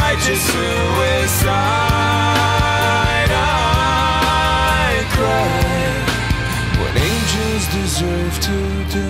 righteous suicide. I cry What angels deserve to do.